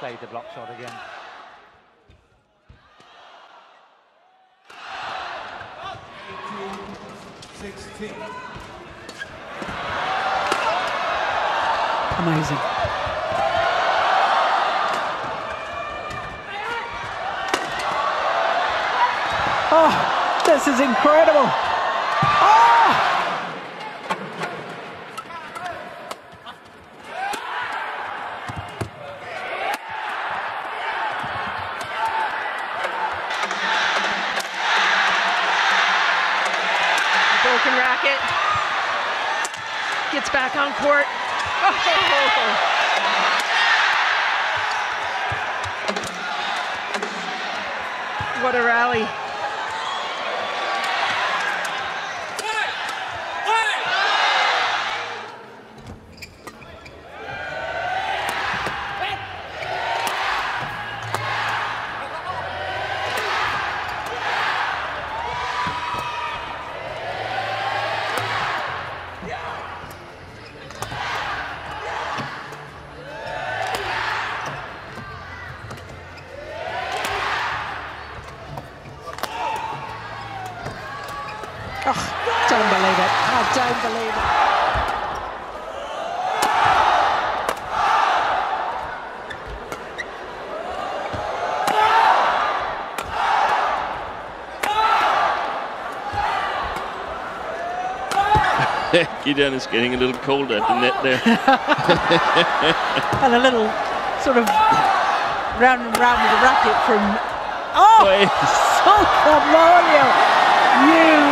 played the block shot again. Amazing. Oh, this is incredible. Oh! Broken racket. Gets back on court. What a rally. Oh, don't believe it. I don't believe it. Gideon is getting a little cold at the net there. And a little sort of round and round with the racket from. Oh! Wait. Sukamuljo! You